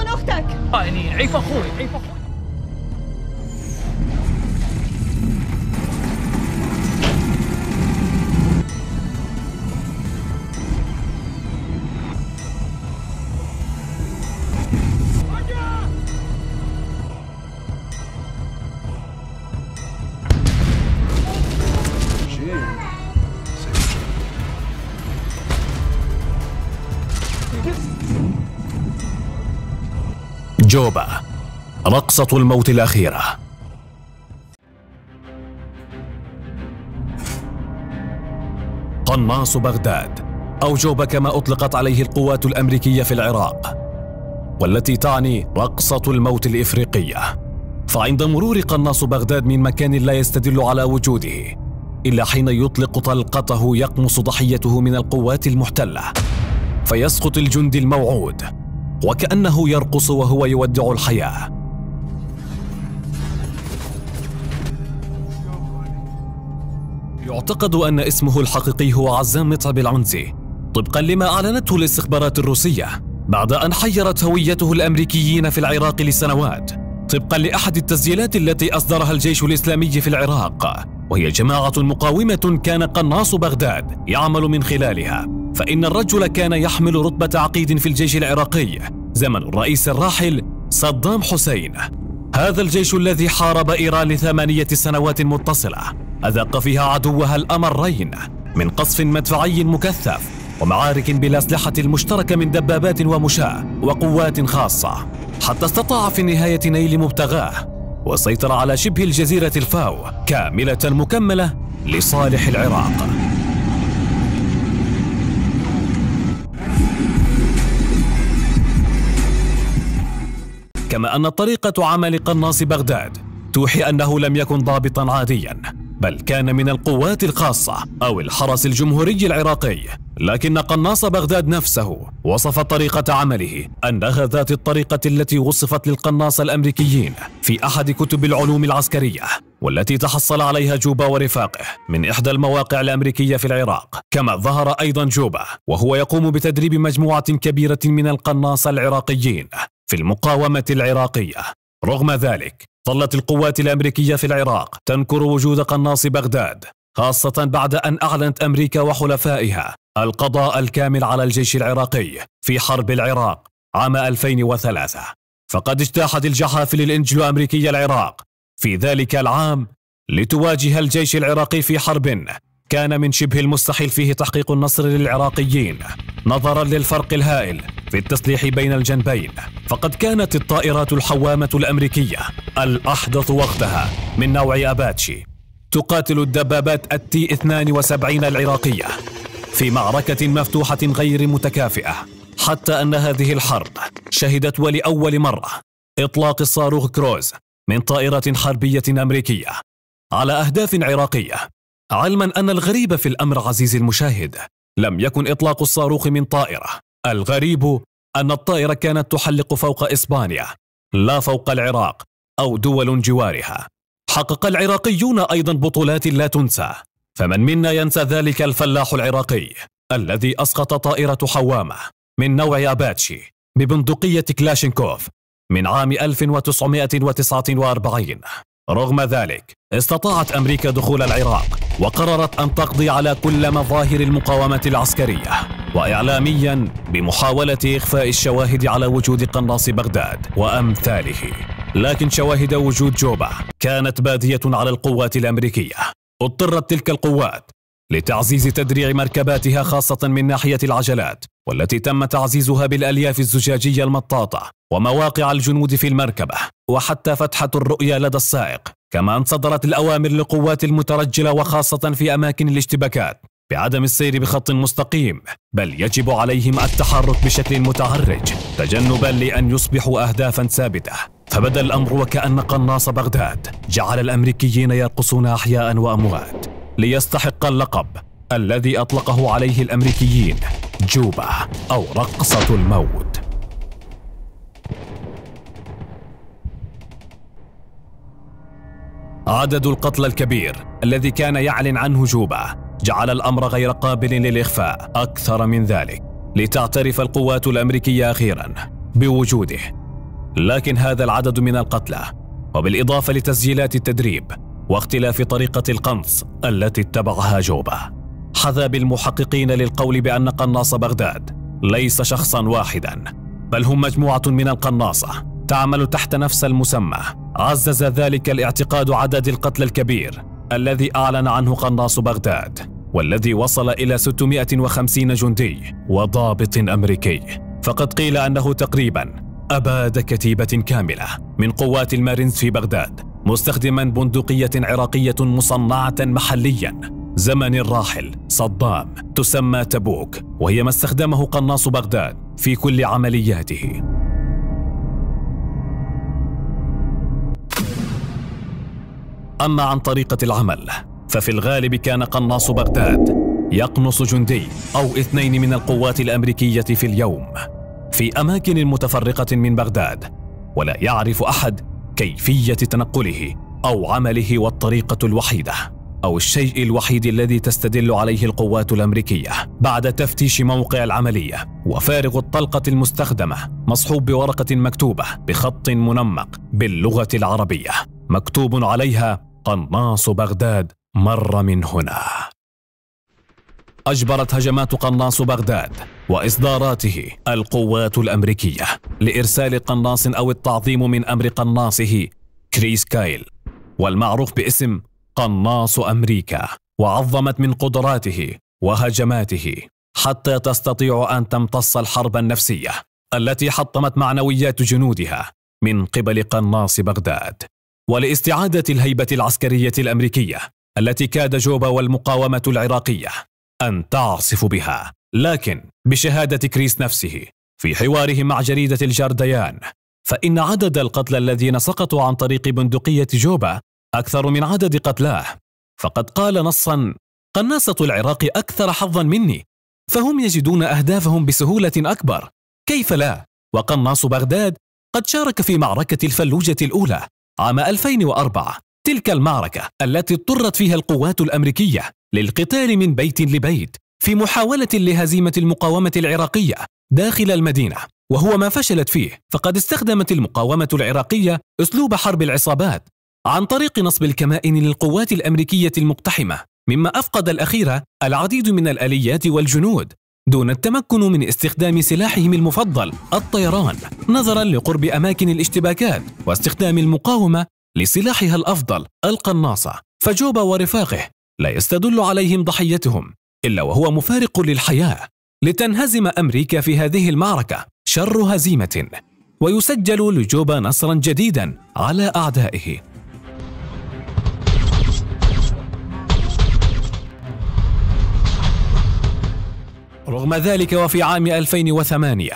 يخون أختك خائنين عيف أخوي عيف أخوي جوبا رقصة الموت الأخيرة. قناص بغداد أو جوبا كما أطلقت عليه القوات الأمريكية في العراق والتي تعني رقصة الموت الإفريقية. فعند مرور قناص بغداد من مكان لا يستدل على وجوده إلا حين يطلق طلقته يقمص ضحيته من القوات المحتلة فيسقط الجندي الموعود. وكأنه يرقص وهو يودع الحياة. يعتقد أن اسمه الحقيقي هو عزام متعب العنزي طبقا لما أعلنته الاستخبارات الروسية بعد أن حيرت هويته الأمريكيين في العراق لسنوات طبقا لأحد التسجيلات التي أصدرها الجيش الإسلامي في العراق وهي جماعة مقاومة كان قناص بغداد يعمل من خلالها. فإن الرجل كان يحمل رتبة عقيد في الجيش العراقي. زمن الرئيس الراحل صدام حسين. هذا الجيش الذي حارب إيران لثمانية سنوات متصلة. أذاق فيها عدوها الأمرين. من قصف مدفعي مكثف ومعارك بالأسلحة المشتركة من دبابات ومشاة وقوات خاصة. حتى استطاع في النهاية نيل مبتغاه. وسيطر على شبه الجزيرة الفاو كاملة مكملة لصالح العراق. كما أن طريقة عمل قناص بغداد توحي أنه لم يكن ضابطا عاديا بل كان من القوات الخاصة أو الحرس الجمهوري العراقي. لكن قناص بغداد نفسه وصف طريقة عمله أنها ذات الطريقة التي وصفت للقناص الأمريكيين في أحد كتب العلوم العسكرية والتي تحصل عليها جوبا ورفاقه من إحدى المواقع الأمريكية في العراق. كما ظهر أيضا جوبا وهو يقوم بتدريب مجموعة كبيرة من القناص العراقيين. في المقاومة العراقية. رغم ذلك ظلت القوات الأمريكية في العراق تنكر وجود قناص بغداد خاصة بعد أن أعلنت أمريكا وحلفائها القضاء الكامل على الجيش العراقي في حرب العراق عام 2003 فقد اجتاحت الجحافل الإنجلو أمريكية العراق في ذلك العام لتواجه الجيش العراقي في حرب كان من شبه المستحيل فيه تحقيق النصر للعراقيين نظرا للفرق الهائل في التسليح بين الجنبين فقد كانت الطائرات الحوامة الأمريكية الأحدث وقتها من نوع أباتشي تقاتل الدبابات التي 72 العراقية في معركة مفتوحة غير متكافئة حتى أن هذه الحرب شهدت ولأول مرة إطلاق الصاروخ كروز من طائرة حربية أمريكية على أهداف عراقية علما أن الغريب في الأمر عزيزي المشاهد لم يكن إطلاق الصاروخ من طائرة. الغريب أن الطائرة كانت تحلق فوق إسبانيا لا فوق العراق أو دول جوارها. حقق العراقيون أيضا بطولات لا تنسى فمن منا ينسى ذلك الفلاح العراقي الذي أسقط طائرة حوامة من نوع أباتشي ببندقية كلاشينكوف من عام 1949 رغم ذلك استطاعت أمريكا دخول العراق وقررت أن تقضي على كل مظاهر المقاومة العسكرية. وإعلاميا بمحاولة إخفاء الشواهد على وجود قناص بغداد وأمثاله. لكن شواهد وجود جوبا كانت بادية على القوات الأمريكية. اضطرت تلك القوات لتعزيز تدريع مركباتها خاصة من ناحية العجلات والتي تم تعزيزها بالألياف الزجاجية المطاطة ومواقع الجنود في المركبة وحتى فتحة الرؤية لدى السائق. كما أن صدرت الأوامر لقوات المترجلة وخاصة في أماكن الاشتباكات بعدم السير بخط مستقيم بل يجب عليهم التحرك بشكل متعرج تجنبا لأن يصبحوا أهدافا ثابتة. فبدأ الأمر وكأن قناص بغداد جعل الأمريكيين يرقصون أحياء وأموات. ليستحق اللقب الذي أطلقه عليه الأمريكيين جوبا أو رقصة الموت. عدد القتلى الكبير الذي كان يعلن عنه جوبا جعل الأمر غير قابل للإخفاء أكثر من ذلك لتعترف القوات الأمريكية أخيرا بوجوده. لكن هذا العدد من القتلى وبالإضافة لتسجيلات التدريب واختلاف طريقة القنص التي اتبعها جوبا. حذا بالمحققين للقول بأن قناص بغداد ليس شخصا واحدا بل هم مجموعة من القناصة تعمل تحت نفس المسمى. عزز ذلك الاعتقاد عدد القتلى الكبير الذي أعلن عنه قناص بغداد. والذي وصل إلى 650 جندي وضابط أمريكي. فقد قيل أنه تقريبا أباد كتيبة كاملة من قوات المارينز في بغداد مستخدما بندقية عراقية مصنعة محليا زمن الراحل صدام تسمى تبوك وهي ما استخدمه قناص بغداد في كل عملياته. أما عن طريقة العمل ففي الغالب كان قناص بغداد يقنص جندي أو اثنين من القوات الأمريكية في اليوم في أماكن متفرقة من بغداد ولا يعرف أحد كيفية تنقله أو عمله والطريقة الوحيدة أو الشيء الوحيد الذي تستدل عليه القوات الأمريكية. بعد تفتيش موقع العملية وفارغ الطلقة المستخدمة مصحوب بورقة مكتوبة بخط منمق باللغة العربية مكتوب عليها قناص بغداد مر من هنا. أجبرت هجمات قناص بغداد وإصداراته القوات الأمريكية لإرسال قناص أو التعظيم من أمر قناصه كريس كايل والمعروف باسم قناص أمريكا وعظمت من قدراته وهجماته حتى تستطيع أن تمتص الحرب النفسية التي حطمت معنويات جنودها من قبل قناص بغداد ولاستعادة الهيبة العسكرية الأمريكية التي كاد جوبا والمقاومة العراقية أن تعصف بها لكن بشهادة كريس نفسه في حواره مع جريدة الجارديان فإن عدد القتلى الذين سقطوا عن طريق بندقية جوبا أكثر من عدد قتلاه فقد قال نصا قناصة العراق أكثر حظا مني فهم يجدون أهدافهم بسهولة أكبر كيف لا؟ وقناص بغداد قد شارك في معركة الفلوجة الأولى عام 2004 تلك المعركة التي اضطرت فيها القوات الأمريكية للقتال من بيت لبيت في محاولة لهزيمة المقاومة العراقية داخل المدينة. وهو ما فشلت فيه فقد استخدمت المقاومة العراقية أسلوب حرب العصابات عن طريق نصب الكمائن للقوات الأمريكية المقتحمة. مما أفقد الأخيرة العديد من الآليات والجنود دون التمكن من استخدام سلاحهم المفضل الطيران. نظرا لقرب أماكن الاشتباكات واستخدام المقاومة لسلاحها الأفضل القناصة فجوبا ورفاقه لا يستدل عليهم ضحيتهم إلا وهو مفارق للحياة. لتنهزم أمريكا في هذه المعركة شر هزيمة ويسجل لجوبا نصرا جديدا على أعدائه. رغم ذلك وفي عام 2008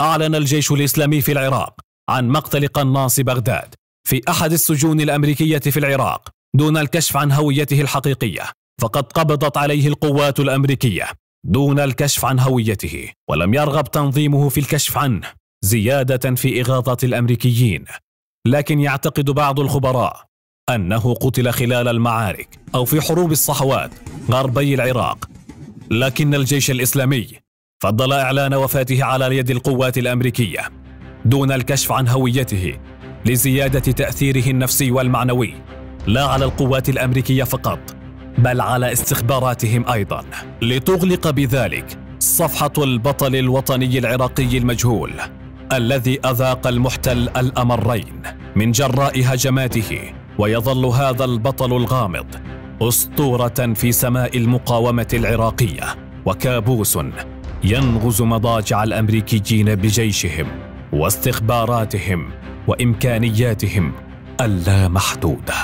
أعلن الجيش الإسلامي في العراق عن مقتل قناص بغداد. في أحد السجون الأمريكية في العراق دون الكشف عن هويته الحقيقية فقد قبضت عليه القوات الأمريكية دون الكشف عن هويته ولم يرغب تنظيمه في الكشف عنه زيادة في إغاظة الأمريكيين. لكن يعتقد بعض الخبراء أنه قتل خلال المعارك أو في حروب الصحوات غربي العراق. لكن الجيش الإسلامي فضل إعلان وفاته على يد القوات الأمريكية دون الكشف عن هويته لزيادة تأثيره النفسي والمعنوي لا على القوات الأمريكية فقط بل على استخباراتهم أيضا. لتغلق بذلك صفحة البطل الوطني العراقي المجهول الذي أذاق المحتل الأمرين من جراء هجماته ويظل هذا البطل الغامض أسطورة في سماء المقاومة العراقية وكابوس ينغز مضاجع الأمريكيين بجيشهم واستخباراتهم وإمكانياتهم اللامحدوده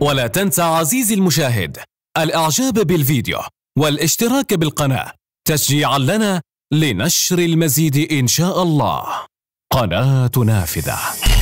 ولا تنسى عزيزي المشاهد الإعجاب بالفيديو والاشتراك بالقناة تشجيعا لنا لنشر المزيد إن شاء الله. قناه نافذه